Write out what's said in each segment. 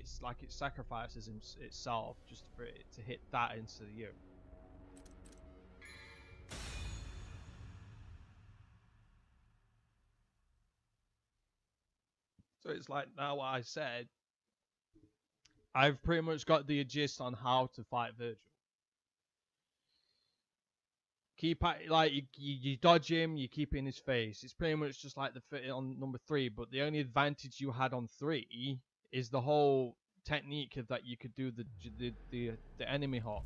it's like it sacrifices itself just for it to hit that into you. So it's like now what I said, I've pretty much got the gist on how to fight Vergil Keep at, like you, you, you dodge him, you keep it in his face. It's pretty much just like the fit on number three, but the only advantage you had on three is the whole technique of that you could do the the the, the enemy hop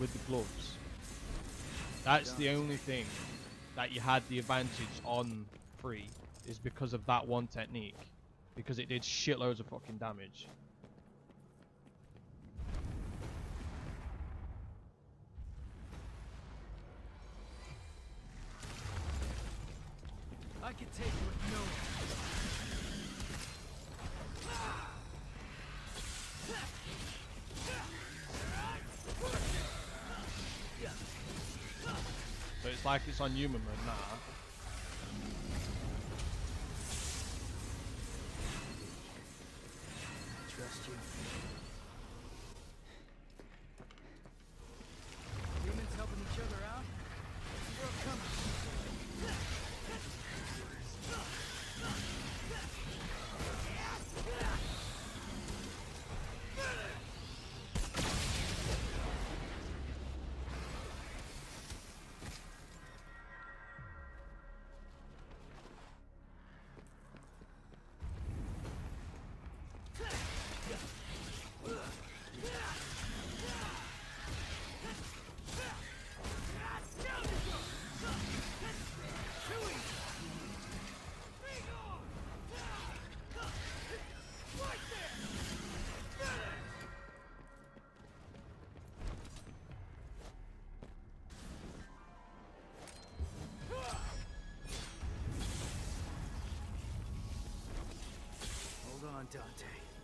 with the gloves. That's the only thing that you had the advantage on free is because of that one technique because it did shitloads of fucking damage. I can take with no. So it's like it's on human mode now. Trust you. On, Dante.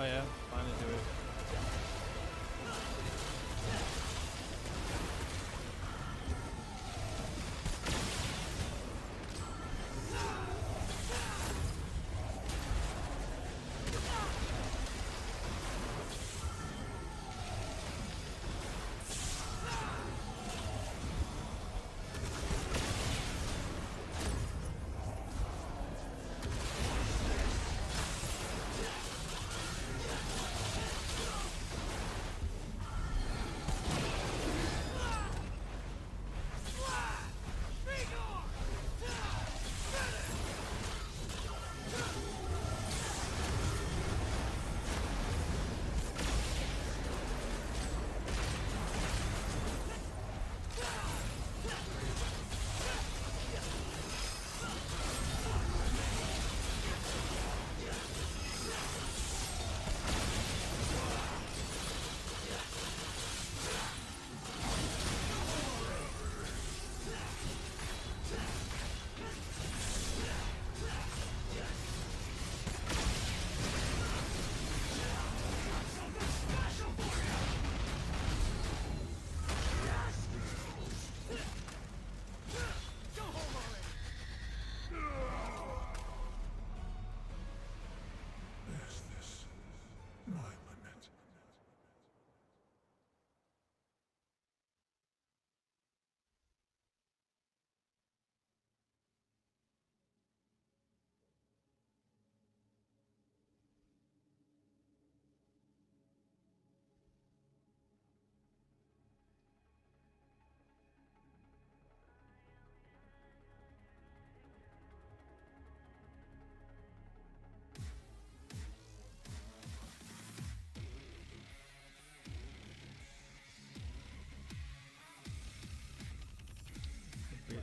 Oh yeah, finally do it.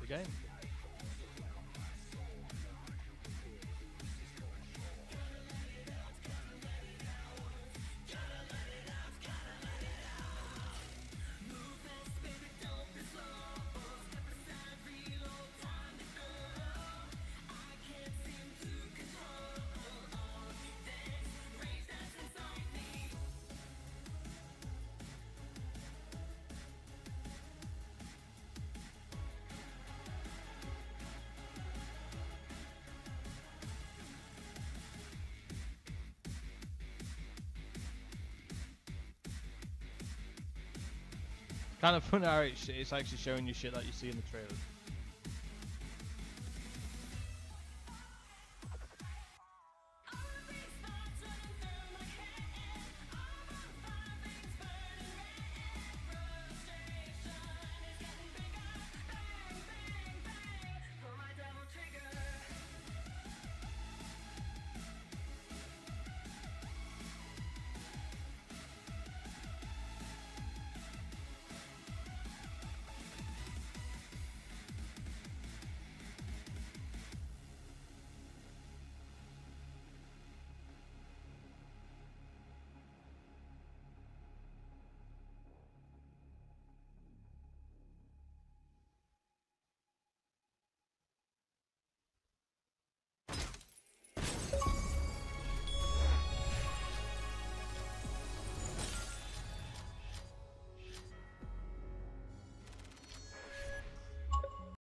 Game. Kind of funny how it's, actually showing you shit that you see in the trailers.